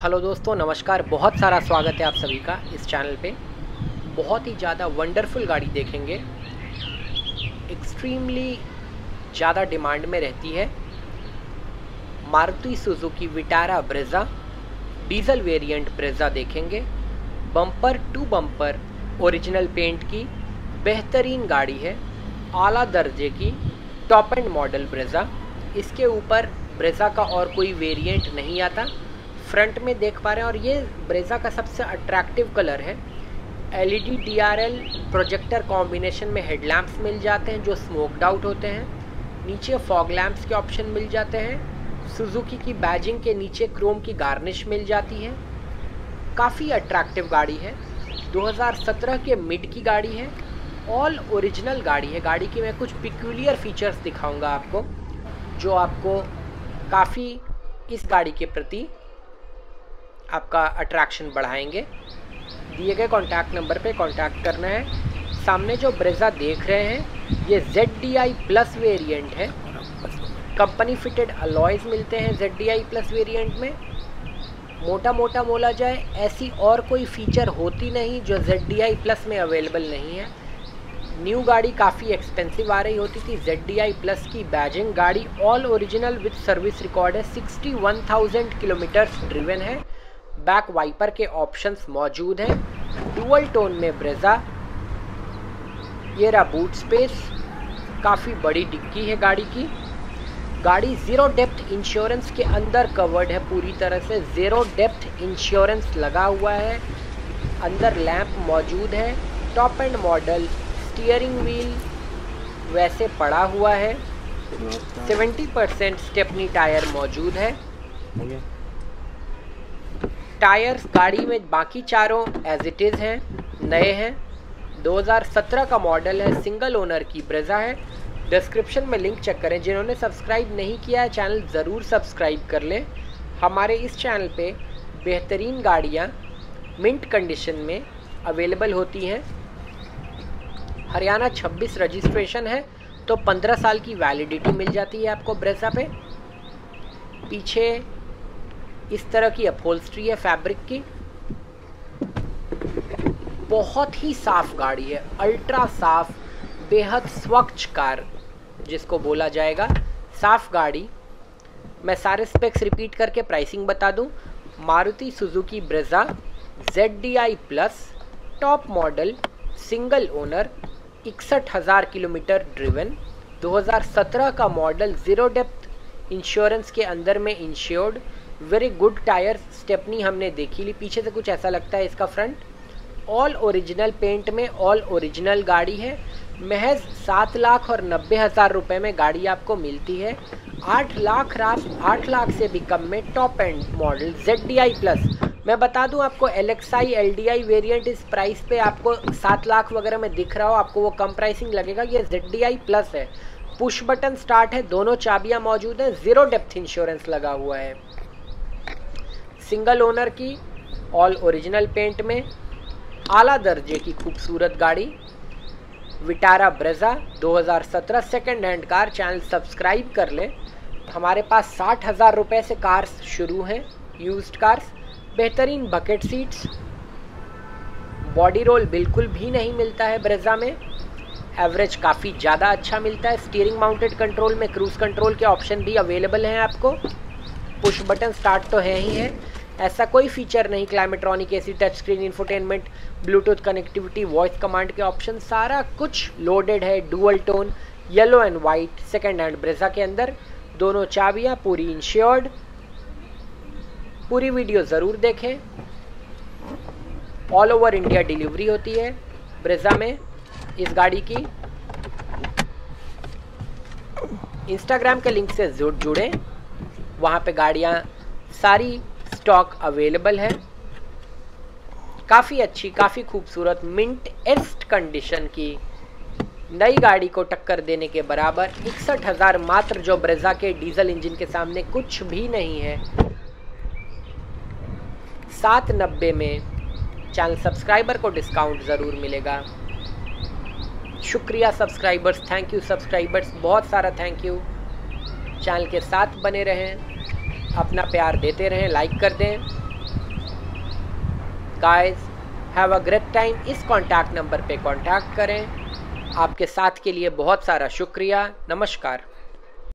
Hello दोस्तों, नमस्कार। बहुत सारा स्वागत है आप सभी का इस चैनल पे। बहुत ही ज़्यादा वंडरफुल गाड़ी देखेंगे। एक्सट्रीमली ज़्यादा डिमांड में रहती है। Maruti Suzuki Vitara Brezza, diesel variant Brezza देखेंगे। Bumper, to bumper, original paint की, बेहतरीन गाड़ी है। आला दर्जे की, टॉप एंड मॉडल ब्रेजा। इसके ऊपर ब्रेजा का और कोई वेरिएंट नहीं आता। फ्रंट में देख पा रहे हैं और ये ब्रेजा का सबसे अट्रैक्टिव कलर है। L LED DRL projector combination में हेडलैम्प्स मिल जाते हैं जो स्मोकड आउट होते हैं। नीचे फॉग लैम्प्स के ऑप्शन मिल जाते हैं। सुजुकी की बैजिंग के नीचे क्रोम की गार्निश मिल जाती है। काफ़ी अट्रैक्टिव गाड़ी है। 2017 के मिड की गाड़ी है। ऑल ओरिजिनल गाड़ी है। गाड़ी की मैं कुछ पिक्यूलियर फीचर्स दिखाऊँगा आपको, जो आपको काफ़ी इस गाड़ी के प्रति आपका अट्रैक्शन बढ़ाएँगे। दिए गए कॉन्टैक्ट नंबर पे कांटेक्ट करना है। सामने जो ब्रेजा देख रहे हैं, ये Z D I plus variant है। कंपनी फिटेड अलॉयज़ मिलते हैं Z D I plus variant में। मोटा मोटा बोला जाए, ऐसी और कोई फीचर होती नहीं जो जेड डी आई प्लस में अवेलेबल नहीं है। न्यू गाड़ी काफ़ी एक्सपेंसिव आ रही होती थी। जेड डी आई प्लस की बैजिंग गाड़ी all original with service record है। Sixty one thousand kilometres driven है। बैक वाइपर के ऑप्शंस मौजूद हैं। डुअल टोन में ब्रेजा ये रहा बूट स्पेस काफ़ी बड़ी डिक्की है गाड़ी की। गाड़ी ज़ीरो डेप्थ इंश्योरेंस के अंदर कवर्ड है पूरी तरह से। ज़ीरो डेप्थ इंश्योरेंस लगा हुआ है। अंदर लैंप मौजूद है। Top end model steering wheel वैसे पड़ा हुआ है। 70 परसेंट स्टेपनी टायर मौजूद है। टायर्स गाड़ी में बाकी चारों एज इट इज़ हैं, नए हैं। 2017 का मॉडल है, सिंगल ओनर की ब्रेजा है। डिस्क्रिप्शन में लिंक चेक करें। जिन्होंने सब्सक्राइब नहीं किया है, चैनल ज़रूर सब्सक्राइब कर लें। हमारे इस चैनल पे बेहतरीन गाड़ियाँ मिंट कंडीशन में अवेलेबल होती हैं। हरियाणा 26 रजिस्ट्रेशन है तो 15 साल की वैलिडिटी मिल जाती है आपको ब्रेजा पे। पीछे इस तरह की अपहोल्स्ट्री है फैब्रिक की। बहुत ही साफ़ गाड़ी है अल्ट्रा साफ़, बेहद स्वच्छ कार, जिसको बोला जाएगा। साफ़ गाड़ी, मैं सारे स्पेक्स रिपीट करके प्राइसिंग बता दूँ। Maruti Suzuki Brezza Z D I plus top model single owner इकसठ हज़ार किलोमीटर ड्रिवन 2017 का मॉडल ज़ीरो डेप्थ इंश्योरेंस के अंदर में insured very good tyre stepney हमने देखी ली। पीछे से कुछ ऐसा लगता है इसका फ्रंट ऑल ओरिजिनल पेंट में ऑल ओरिजिनल गाड़ी है। महज सात लाख और नब्बे हज़ार रुपये में गाड़ी आपको मिलती है। आठ लाख रात आठ लाख से भी कम में top end model Z D I plus मैं बता दूँ आपको L X I L D I variant इस प्राइस पे आपको सात लाख वगैरह में दिख रहा हो, आपको वो कम प्राइसिंग लगेगा। ये जेड डी आई प्लस है। पुश बटन स्टार्ट है, दोनों चाबियाँ मौजूद हैं ज़ीरो डेप्थ इंश्योरेंस लगा हुआ है। सिंगल ओनर की ऑल ओरिजिनल पेंट में, आला दर्जे की खूबसूरत गाड़ी, Vitara Brezza 2017 second hand car channel subscribe कर लें। हमारे पास साठ हज़ार रुपये से कार्स शुरू हैं यूज्ड कार्स बेहतरीन बकेट सीट्स बॉडी रोल बिल्कुल भी नहीं मिलता है ब्रेजा में। एवरेज काफ़ी ज़्यादा अच्छा मिलता है स्टीयरिंग माउंटेड कंट्रोल में क्रूज़ कंट्रोल के ऑप्शन भी अवेलेबल हैं आपको। पुश बटन स्टार्ट तो है ही है। ऐसा कोई फीचर नहीं Climatronic AC touch screen infotainment Bluetooth connectivity voice command के ऑप्शन सारा कुछ लोडेड है dual tone yellow and white second hand Brezza के अंदर। दोनों चाबियाँ पूरी इंश्योर्ड पूरी वीडियो ज़रूर देखें। ऑल ओवर इंडिया डिलीवरी होती है ब्रेजा में, इस गाड़ी की। इंस्टाग्राम के लिंक से जुड़ जुड़ें। वहाँ पे गाड़ियाँ सारी स्टॉक अवेलेबल है। काफ़ी अच्छी, काफ़ी खूबसूरत मिंट एस्ट कंडीशन की नई गाड़ी को टक्कर देने के बराबर इकसठ हज़ार मात्र जो ब्रेजा के डीजल इंजन के सामने कुछ भी नहीं है। सात नब्बे में चैनल सब्सक्राइबर को डिस्काउंट ज़रूर मिलेगा। शुक्रिया सब्सक्राइबर्स थैंक यू सब्सक्राइबर्स बहुत सारा थैंक यू चैनल के साथ बने रहें। अपना प्यार देते रहें लाइक कर दें। Guys have a great time इस कॉन्टैक्ट नंबर पे कॉन्टैक्ट करें। आपके साथ के लिए बहुत सारा शुक्रिया। नमस्कार।